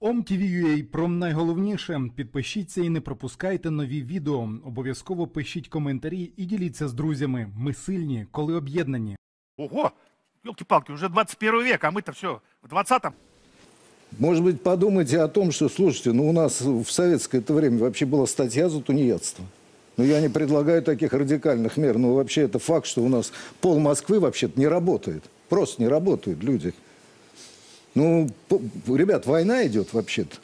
OMTV.ua про найголовніше. Підпишіться і не пропускайте нові відео. Обов'язково пишіть коментарі і діліться з друзями. Ми сильні, коли об'єднані. Ого! Елки-палки, уже 21 век, а мы-то все в 20-м. Может быть, подумайте о том, что, слушайте, ну у нас в советское это время вообще была статья за тунеядство. Но я не предлагаю таких радикальных мер. Но вообще это факт, что у нас пол Москвы вообще-то не работает. Просто не работают люди. Ну, ребят, война идет вообще-то.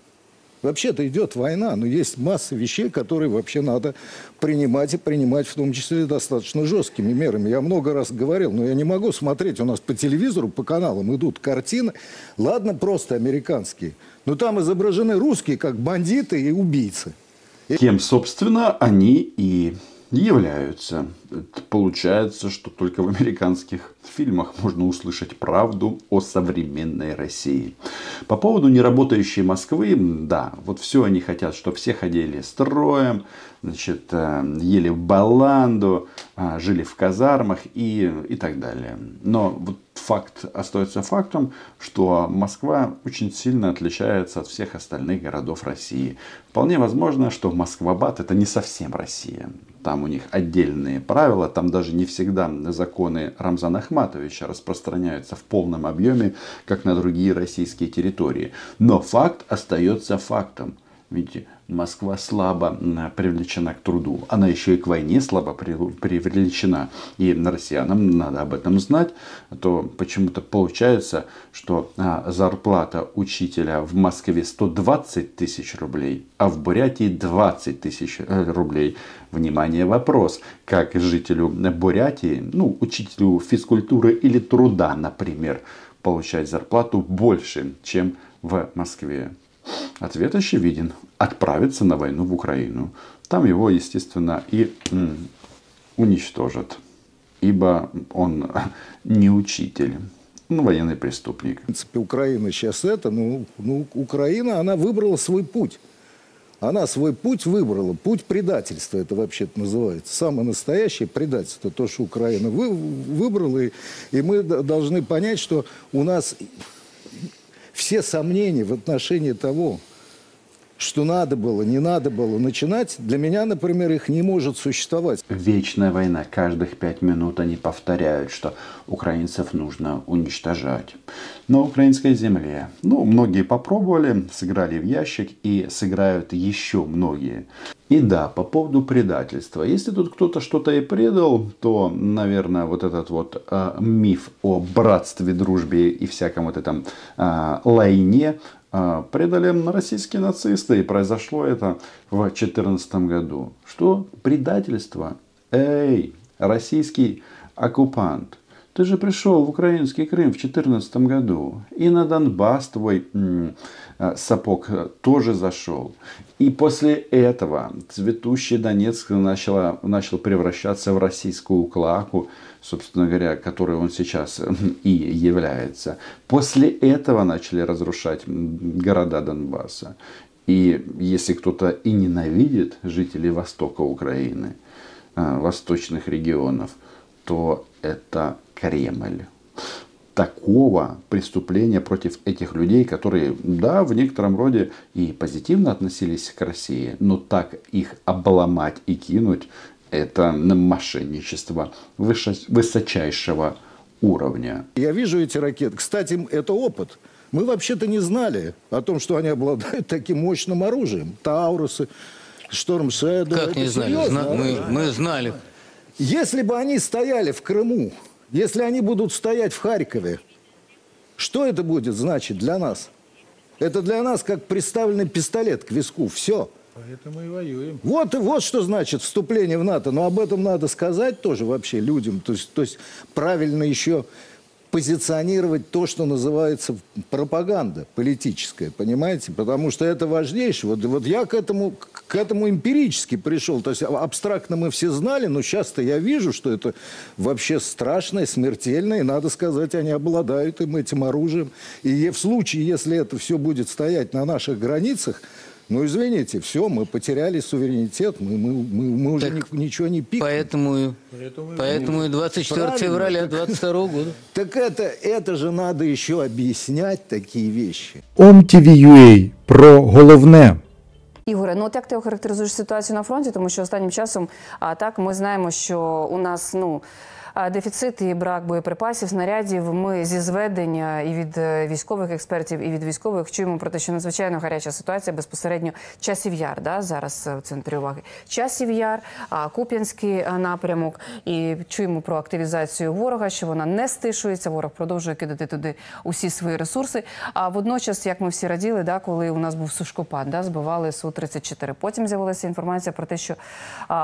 Вообще-то идет война, но есть масса вещей, которые вообще надо принимать и принимать, в том числе достаточно жесткими мерами. Я много раз говорил, но я не могу смотреть, у нас по телевизору, по каналам идут картины, ладно, просто американские, но там изображены русские как бандиты и убийцы. Кем, собственно, они и являются. Это Получается, что только в американских фильмах можно услышать правду о современной России. По поводу неработающей Москвы, да, вот все они хотят, чтобы все ходили строем, значит, э, ели баланду, а, жили в казармах и, и так далее. Но вот факт остается фактом, что Москва очень сильно отличается от всех остальных городов России. Вполне возможно, что Москва-Бат это не совсем Россия. Там у них отдельные правила, там даже не всегда законы Рамзана Ахматовича распространяются в полном объеме, как на другие российские территории. Но факт остается фактом. Видите, Москва слабо привлечена к труду. Она еще и к войне слабо при- привлечена. И россиянам надо об этом знать. То почему-то получается, что а, зарплата учителя в Москве 120 тысяч рублей, а в Бурятии 20 тысяч э, рублей. Внимание, вопрос. Как жителю Бурятии, ну, учителю физкультуры или труда, например, получать зарплату больше, чем в Москве? Ответ очевиден. Отправиться на войну в Украину. Там его, естественно, и уничтожат. Ибо он не учитель, ну, военный преступник. В принципе, Украина сейчас это, ну, ну, Украина, она выбрала свой путь. Она свой путь выбрала, путь предательства это вообще-то называется. Самое настоящее предательство, то, что Украина вы, выбрала. И, и мы должны понять, что у нас все сомнения в отношении того, что надо было, не надо было начинать, для меня, например, их не может существовать. Вечная война. Каждых пять минут они повторяют, что украинцев нужно уничтожать. На украинской земле. Ну, многие попробовали, сыграли в ящик и сыграют еще многие. И да, по поводу предательства. Если тут кто-то что-то и предал, то, наверное, вот этот вот э, миф о братстве, дружбе и всяком вот этом э, лайне э, предали российские нацисты. И произошло это в 2014 году. Что? Предательство. Эй, российский оккупант. Ты же пришел в украинский Крым в 2014 году. И на Донбасс твой м, э, сапог э, тоже зашел. И после этого цветущий Донецк начала, начал превращаться в российскую клаку, собственно говоря, которой он сейчас э, и является. После этого начали разрушать м, города Донбасса. И если кто-то и ненавидит жителей востока Украины, восточных регионов, то это Кремль. Такого преступления против этих людей, которые, да, в некотором роде и позитивно относились к России, но так их обломать и кинуть, это мошенничество высочайшего уровня. Я вижу эти ракеты. Кстати, это опыт. Мы вообще-то не знали о том, что они обладают таким мощным оружием. Таурусы, Шторм Шэдоу. Как Это не знали? серьезное Зна- мы, мы знали. Если бы они стояли в Крыму, если они будут стоять в Харькове, что это будет значить для нас? Это для нас как приставленный пистолет к виску. Все. Поэтому и воюем. Вот, и вот что значит вступление в НАТО. Но об этом надо сказать тоже вообще людям. То есть, то есть правильно еще позиционировать то, что называется пропаганда политическая, понимаете? Потому что это важнейшее. Вот, вот я к этому, к этому эмпирически пришел. То есть а- абстрактно мы все знали, но сейчас-то я вижу, что это вообще страшное, смертельное. И надо сказать, они обладают им этим оружием. И в случае, если это все будет стоять на наших границах, ну, извините, все, мы потеряли суверенитет, мы, мы, мы, мы уже Так ни- ничего не пикнем. Поэтому, Поэтому и поэтому и 24 правильно. февраля 22 года. Так это, это же надо еще объяснять такие вещи. OMTV.ua Про головне. Ігоре, ну от як ти охарактеризуєш ситуацію на фронті? Тому що останнім часом а так ми знаємо, що у нас ну. Дефіцит і брак боєприпасів, снарядів. Ми зі зведення і від е, військових експертів, і від військових чуємо про те, що надзвичайно гаряча ситуація безпосередньо часів яр. Да, зараз е, в центрі уваги. Часів яр, Куп'янський напрямок. І чуємо про активізацію ворога, що вона не стишується. Ворог продовжує кидати туди усі свої ресурси. А водночас, як ми всі раділи, да, коли у нас був сушкопад, да, збивали су 34 Потім з'явилася інформація про те, що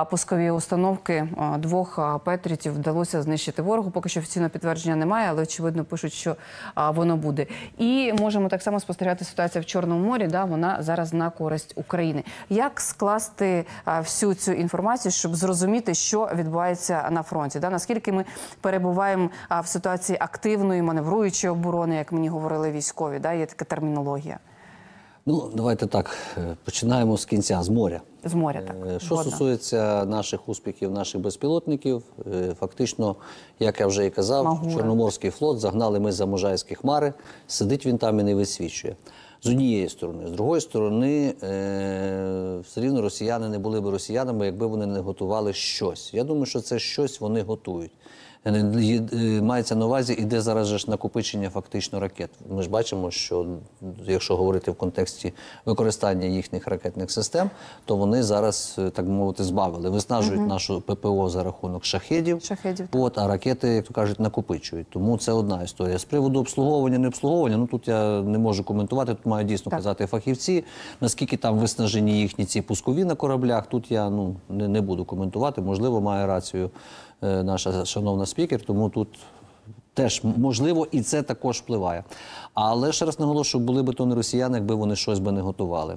пускові установки двох петрітів вдалося знищити ворогу. Поки що офіційного підтвердження немає, але очевидно пишуть, що а, воно буде. І можемо так само спостерігати ситуацію в Чорному морі. Да, вона зараз на користь України. Як скласти а, всю цю інформацію, щоб зрозуміти, що відбувається на фронті? Да? Наскільки ми перебуваємо а, в ситуації активної маневруючої оборони, як мені говорили військові? Да? Є така термінологія Ну, давайте так. е, Починаємо з кінця, з моря. з моря. Так Е, Що Згодна. стосується наших успіхів, наших безпілотників, е, фактично, як я вже і казав, Магура. Чорноморський флот загнали ми за Можайські хмари, сидить він там і не висвічує. З однієї сторони, з другої сторони, все рівно росіяни не були б росіянами, якби вони не готували щось. Я думаю, що це щось вони готують. Е, е, Мається на увазі, іде зараз же ж накопичення фактично ракет. Ми ж бачимо, що якщо говорити в контексті використання їхніх ракетних систем, то вони зараз, е, так би мовити, збавили, виснажують нашу ППО за рахунок шахедів, Шахедів, От, а ракети, як то кажуть, накопичують. Тому це одна історія. З приводу обслуговування, не обслуговування, ну тут я не можу коментувати. Тут мають дійсно Так. казати фахівці. Наскільки там виснажені їхні ці пускові на кораблях, тут я ну не, не буду коментувати. Можливо, має рацію наша шановна спікер, тому тут. Теж можливо, і це також впливає. Але ще раз наголошую, були би то не росіяни, якби вони щось би не готували.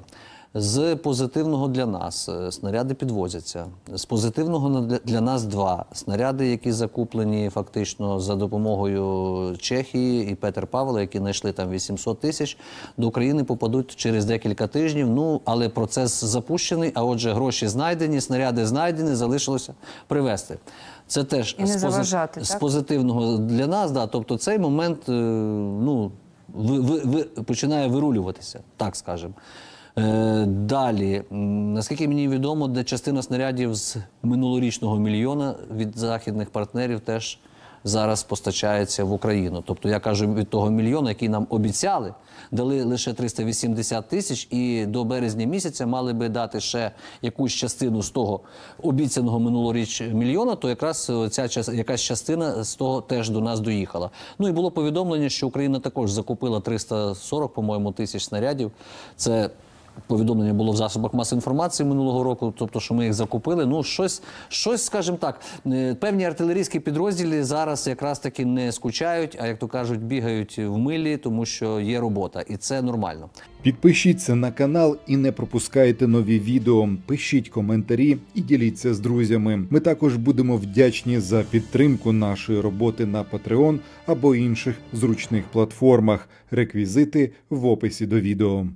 З позитивного для нас е, снаряди підвозяться. З позитивного для- нас два снаряди, які закуплені фактично за допомогою Чехії і Петер Павла, які знайшли там 800 тисяч, до України попадуть через декілька тижнів. Ну але процес запущений. А отже, гроші знайдені, снаряди знайдені, залишилося привезти. Це теж І не з, пози- заважати, з позитивного для нас, да. Тобто цей момент е, ну, ви, ви, ви, починає вирулюватися, так скажемо. Е, далі, наскільки мені відомо, де частина снарядів з минулорічного мільйона від західних партнерів теж зараз постачається в Україну. Тобто я кажу від того мільйона, який нам обіцяли, дали лише 380 тисяч, і до березня місяця мали би дати ще якусь частину з того обіцяного минулоріч мільйона, то якраз ця якась частина з того теж до нас доїхала. Ну і було повідомлення, що Україна також закупила 340, по-моєму, тисяч снарядів. Це Повідомлення було в засобах масової інформації минулого року, тобто, що ми їх закупили. Ну, щось, щось, скажімо так, е, певні артилерійські підрозділи зараз якраз таки не скучають, а як то кажуть, бігають в милі, тому що є робота, і це нормально. Підпишіться на канал і не пропускайте нові відео. Пишіть коментарі і діліться з друзями. Ми також будемо вдячні за підтримку нашої роботи на Patreon або інших зручних платформах. Реквізити в описі до відео.